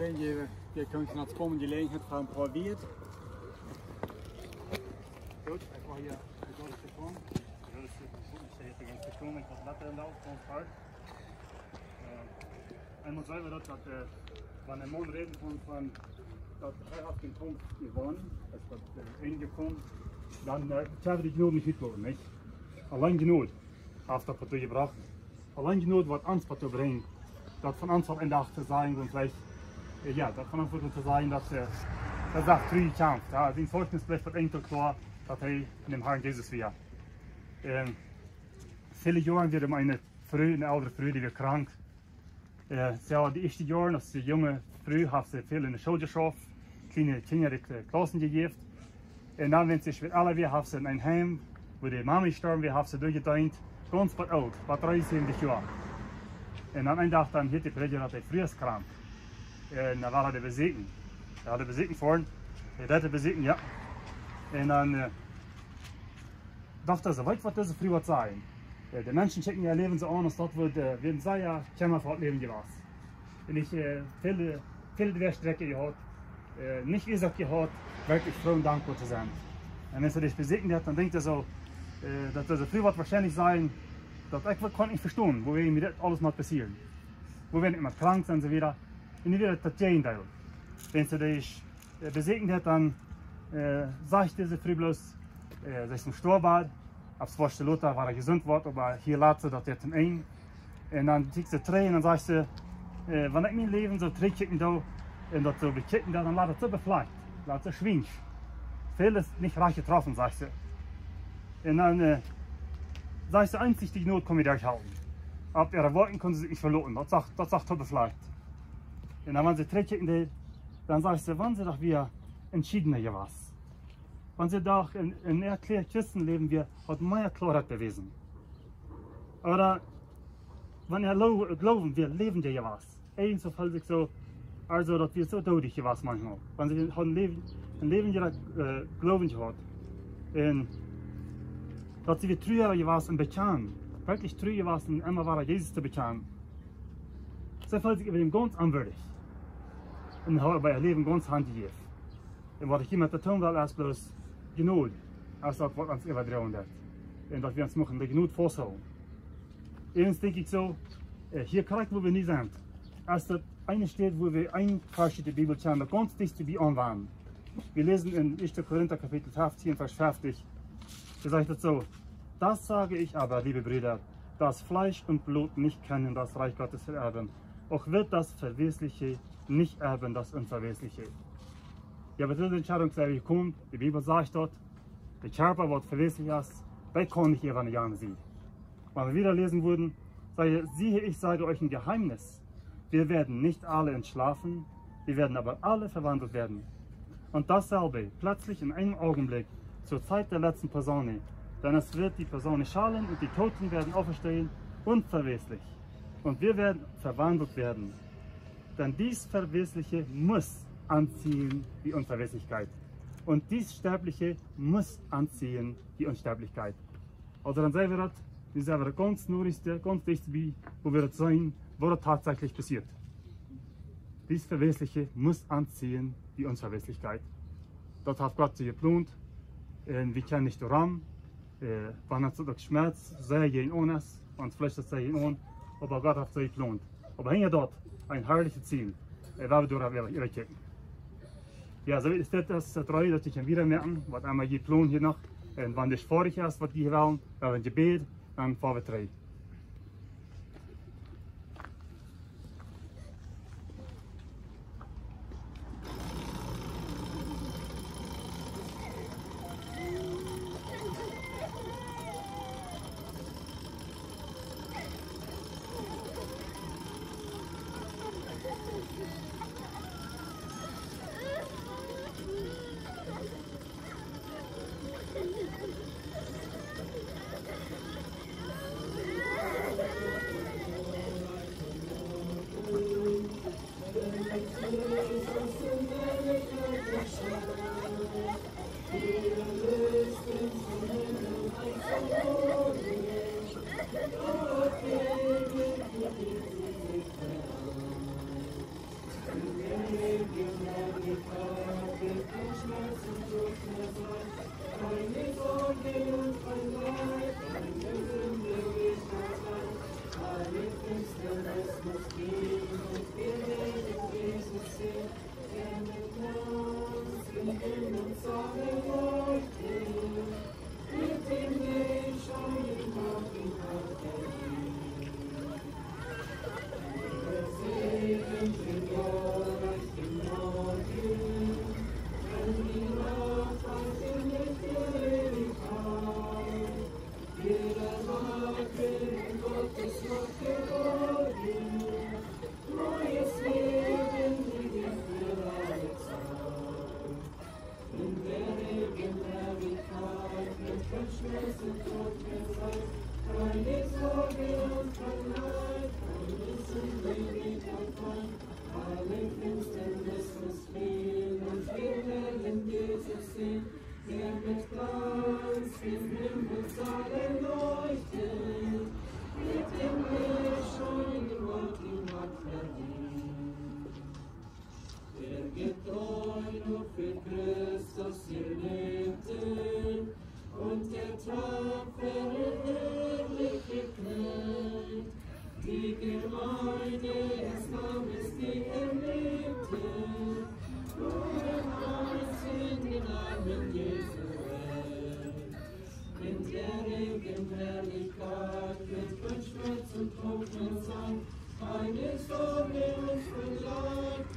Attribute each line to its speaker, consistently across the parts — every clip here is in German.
Speaker 1: Okay, je, je kunt naar het komende gelegenheid gaan proberen. Goed, ik wil hier een grote seconde. Dat is een seconde, ik was lekker in de autofahrt. En moet zeggen dat, dat uh, wanneer man reden van, van dat hij had geen punkt gewonnen, als dat uh, ingekomen, dan uh, hebben die genoeg niet uitgelopen, niet? Alleen genoeg heeft dat wat gebracht. Alleen genoeg wat angst wat brengt. Dat van Anfang an dag te zijn, und vielleicht, äh, ja, dat van an te zijn dat, uh, dat sagt früh kämpft. Ja, zijn bleibt wat enkel klar, dat hij in dem Herrn Jesus wieder. Ähm, viele Jahre wird meine Frau, eine ältere Frau, die wird krank. Äh, so die ersten Jahre, als die junge Frau, hat sie viel in der Schule geschafft, kleine Kinder Klassen gegeben. Und dann, wenn sie sich alle wieder, hat sie in ein Heim, wo die Mama gestorben wird, hat sie durchgedient, ganz bald alt, bei 73 Jahren. Und dann ein Tag dann hier die Prediger hat er früher krank. Und dann war er besiegen. Er hatte besiegen vorhin, er hatte besiegen, ja. Und dann äh, dachte er so, weißt du, was das früher sein? Ja, die Menschen checken ihr Leben so an, als dort wird, äh, wenn sie ja kämmer das Leben gewesen. Und ich äh, viele, viele der Strecke gehabt, äh, nicht gesagt gehabt, wirklich froh und dankbar zu sein. Und wenn sie dich besiegen hat, dann denkt er so, äh, dass das früher wahrscheinlich sein, dass ich kann nicht verstehen, wo wir mir das alles mal passieren. Wo wir mehr krank sind und so wieder. Und ich will das Gegenteil. Wenn sie dich äh, besiegen hat, dann äh, sagt diese früh bloß, äh, sie ist im Storbad, Als vorste Luther war er gesund wordt, aber hier laat ze dat het een één. En dan zie ze trainen en zegt ze, äh, wanneer ik mijn leven zo terugkijken doe, en dat zo bekijken, dan laat het ze bevlakt, laat ze schwingt. Veel is niet recht getroffen, zegt ze. En dan äh, zegt ze, einzig die Not kon ich durchhalten. Ab ihre Worten konnte sie sich nicht verloren, das sagt, das sagt beflagt. Und dann, wenn sie terugkijken, dann sagt sie, wann sie doch wieder entschiedener hier was. Wenn sie doch in, in erklärt Christenleben wir, hat mehr Klarheit bewiesen. Oder wenn er glauben, wir leben ja was. Eins so fällt sich so, also dass wir so deutlich was manchmal. Wenn sie ein Leben, Leben ihrer äh, Glauben hat, und dass sie früher was bekennen, wirklich früher was immer war Jesus zu bekennen, so fällt sich über dem ganz anwürdig. Und hat bei ihr Leben ganz handgegeben. Und was ich immer tun will, ist bloß, genoeg als dat wat ons evadreven dat. En dat we ons mogen de genoeg vasthouden. Eens denk ik zo, hier krijgen wo wir niet zijn. Als dat eine steht, wo wir ein Vers der Bibel schauen, ganz dicht zu anwenden. Wir lesen in 1. Korinther Kapitel 15, Vers 50. Da sagt es so, das sage ich aber, liebe Brüder, dass Fleisch und Blut nicht können das Reich Gottes vererben. Auch wird das Verwesliche nicht erben, das Unverwesliche. Ja, is de entscheidung zei gekomen? De Bibel sagt dort, der Körper wird verweslich ist, bei ihre Jahre sehen. Wenn wir wieder lesen würden, sage, siehe, ich sage euch ein Geheimnis. Wir werden nicht alle entschlafen, wir werden aber alle verwandelt werden. Und dasselbe, plötzlich in einem Augenblick, zur Zeit der letzten Person. Denn es wird die Person schallen und die Toten werden auferstehen, unverweslich. Und wir werden verwandelt werden. Denn dies Verwesliche muss anziehen die Unverweslichkeit. Und dies Sterbliche muss anziehen die Unsterblichkeit. Also dann sehen wir das, wir sehen wir ganz nötigste, ganz bei, wo wir das sehen, wo das tatsächlich passiert. Dies Verwesliche muss anziehen die Unverweslichkeit. Dort hat Gott geplant, und wir kennen nicht daran, äh, wann hat das Schmerz, sehr in uns, und vielleicht das sehr in uns, aber Gott hat sie geplant. Aber hier dort ein herrliches Ziel, weil wir durch ihre Kirchen. Ja, so ist das treu, dass ich dann wieder merken, was einmal hier Plan hier noch. Und wenn das vorig ist, was die hier wollen, wir Gebet, dann fahren drei.
Speaker 2: destino volle herrliche Welt, die Gemeinde des Mannes, die er liebte, wurde alles in den Namen Jesu In Mit der Regenherrlichkeit wird von Schmerz und Tod sein, eine Sonne uns verleiht,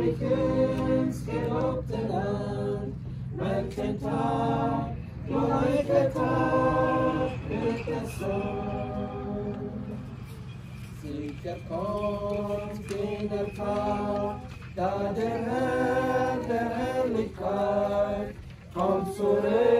Speaker 2: sprich ins gelobte Land. Welchen Tag, glorreicher Tag, wird es sein. Sicher kommt in der Tag, da der Herr der Herrlichkeit kommt zurück.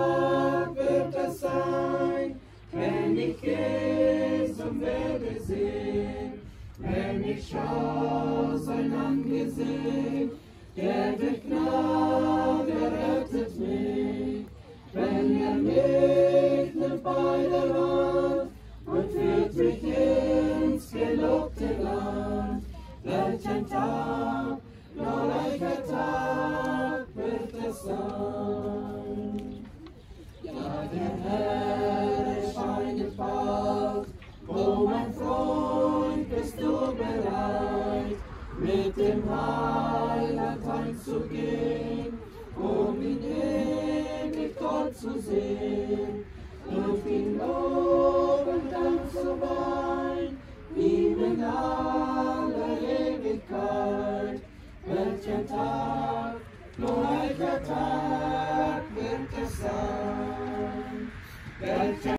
Speaker 2: zu sehen. Durch ihn loben, Dank zu wein, ihm in aller Ewigkeit. Welcher Tag, glorreicher Tag wird es sein.